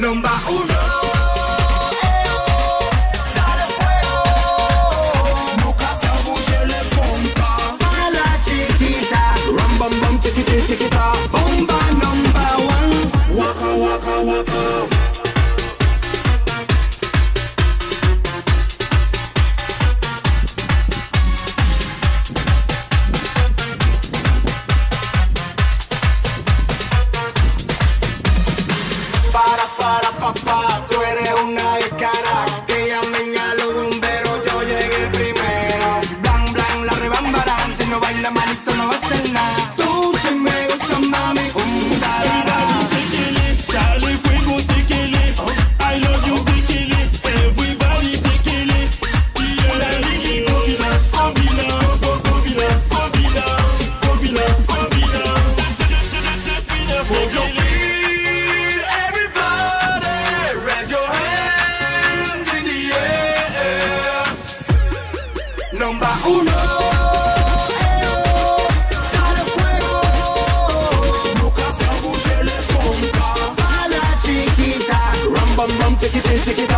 number number one. Waka waka waka. Take it out.